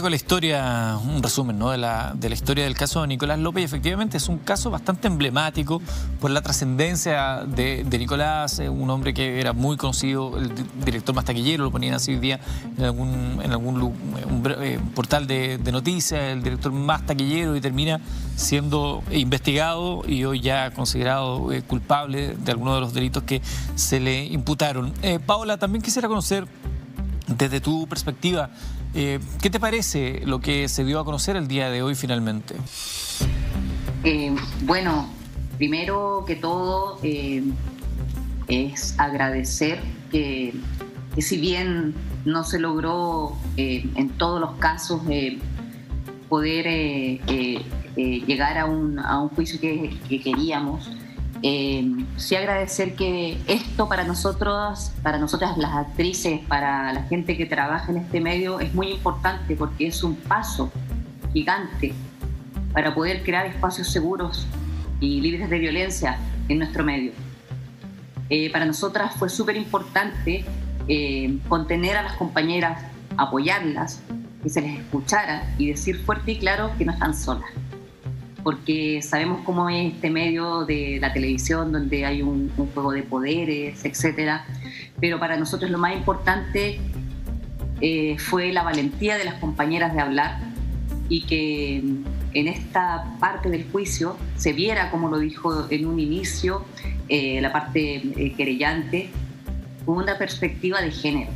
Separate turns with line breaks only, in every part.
con la historia, un resumen ¿no? de, la, de la historia del caso de Nicolás López efectivamente es un caso bastante emblemático por la trascendencia de, Nicolás, eh, un hombre que era muy conocido, el director más taquillero, lo ponían así hoy día en algún, en algún eh, portal de, noticias, el director más taquillero y termina siendo investigado y hoy ya considerado eh, culpable de algunos de los delitos que se le imputaron. Paola, también quisiera conocer desde tu perspectiva, eh, ¿Qué te parece lo que se dio a conocer el día de hoy finalmente?
Eh, bueno, primero que todo eh, es agradecer que, si bien no se logró en todos los casos poder llegar a un, juicio que queríamos, eh, sí agradecer que esto para nosotros, para nosotras las actrices, para la gente que trabaja en este medio, es muy importante porque es un paso gigante para poder crear espacios seguros y libres de violencia en nuestro medio. Eh, para nosotras fue súper importante eh, contener a las compañeras, apoyarlas, que se les escuchara y decir fuerte y claro que no están solas porque sabemos cómo es este medio de la televisión donde hay un, juego de poderes, etcétera. Pero para nosotros lo más importante eh, fue la valentía de las compañeras de hablar y que en esta parte del juicio se viera, como lo dijo en un inicio, eh, la parte eh, querellante, una perspectiva de género,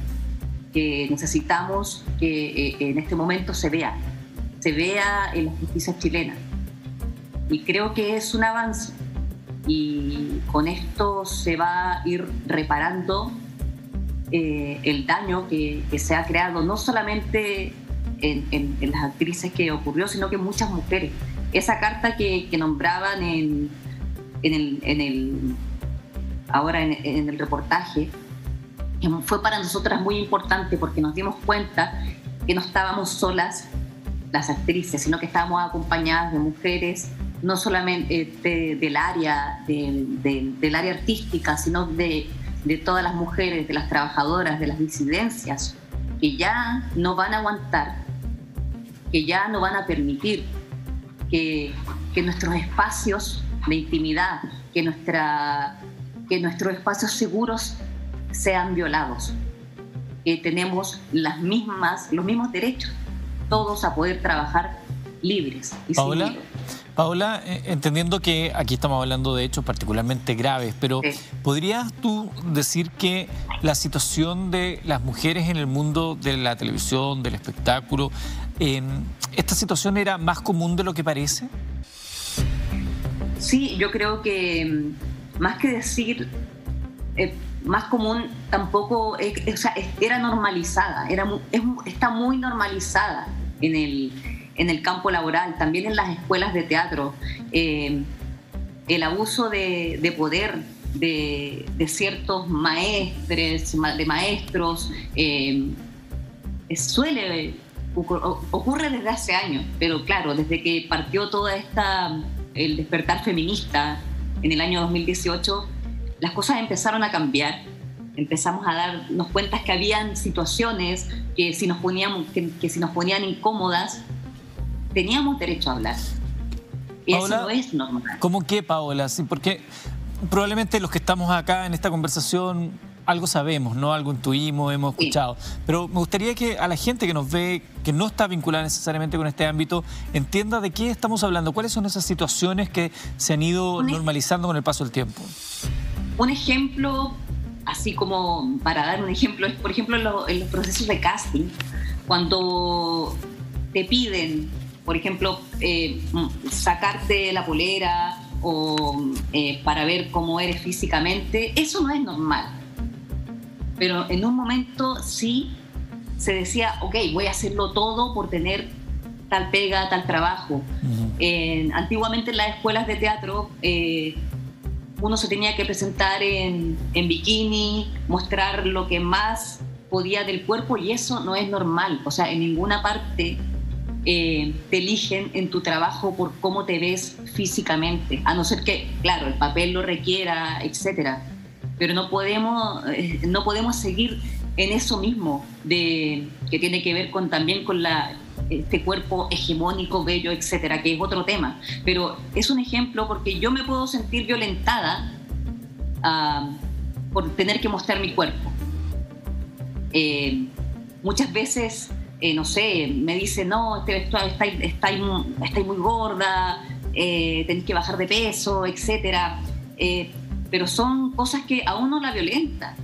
que necesitamos que en este momento se vea, se vea en la justicia chilena y creo que es un avance y con esto se va a ir reparando eh, el daño que, se ha creado, no solamente en, las actrices que ocurrió, sino que muchas mujeres. Esa carta que, nombraban en, el, el, ahora en, el reportaje fue para nosotras muy importante porque nos dimos cuenta que no estábamos solas las actrices, sino que estábamos acompañadas de mujeres no solamente del, área, del, área artística, sino de, todas las mujeres, de las trabajadoras, de las disidencias, que ya no van a aguantar, que ya no van a permitir que, nuestros espacios de intimidad, que, nuestra, que nuestros espacios seguros sean violados, que tenemos las mismas, los mismos derechos, todos a poder trabajar libres y
Paola, Paola, eh, entendiendo que aquí estamos hablando de hechos particularmente graves, pero ¿podrías tú decir que la situación de las mujeres en el mundo de la televisión, del espectáculo, esta situación era más común de lo que parece?
Sí, yo creo que mm, más que decir eh, más común, tampoco era normalizada, era, está muy normalizada en el en el campo laboral, también en las escuelas de teatro. Eh, el abuso de, poder de, ciertos maestres, de maestros, eh, suele ocurre desde hace años, pero claro, desde que partió toda esta el despertar feminista en el año 2018, las cosas empezaron a cambiar. Empezamos a darnos cuenta que habían situaciones que si nos poníamos, que si nos ponían incómodas, teníamos derecho a hablar. Eso no es normal.
¿Cómo qué, Paola? Sí, porque probablemente los que estamos acá en esta conversación algo sabemos, ¿no? Algo intuimos, hemos escuchado. Pero me gustaría que a la gente que nos ve, que no está vinculada necesariamente con este ámbito, entienda de qué estamos hablando, cuáles son esas situaciones que se han ido normalizando con el paso del tiempo.
Un ejemplo, así como para dar un ejemplo, es por ejemplo en los procesos de casting, cuando te piden por ejemplo, eh, sacarte la polera o eh, para ver cómo eres físicamente, eso no es normal. Pero en un momento sí se decía, ok, voy a hacerlo todo por tener tal pega, tal trabajo. antiguamente en las escuelas de teatro eh, uno se tenía que presentar en, en bikini, mostrar lo que más podía del cuerpo y eso no es normal. O sea, en ninguna parte eh, te eligen en tu trabajo por cómo te ves físicamente, a no ser que, claro, el papel lo requiera, etcétera. Pero no podemos, eh, no podemos seguir en eso mismo, de, que tiene que ver con, también con la, este cuerpo hegemónico, bello, etcétera, que es otro tema. Pero es un ejemplo porque yo me puedo sentir violentada ah, por tener que mostrar mi cuerpo. Eh, muchas veces, eh, no sé, me dicen, no, este vestuario está, está, está, muy gorda, eh, tenés que bajar de peso, etcétera. Eh, pero son cosas que a uno la violentan.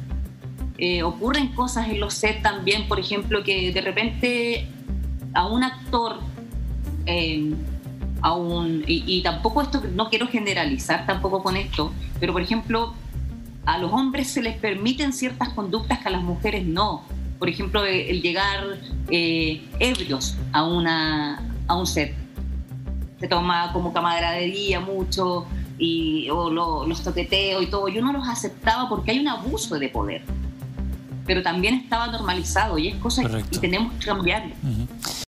ocurren cosas en los sets también, por ejemplo, que de repente a un actor, a un, y, tampoco esto, no quiero generalizar tampoco con esto, pero por ejemplo, a los hombres se les permiten ciertas conductas que a las mujeres no por ejemplo, el llegar eh, ebrios a, una, a un set. Se toma como camaradería mucho, y, o los toqueteos y todo. Yo no los aceptaba porque hay un abuso de poder. Pero también estaba normalizado y es cosa que tenemos que cambiarlo.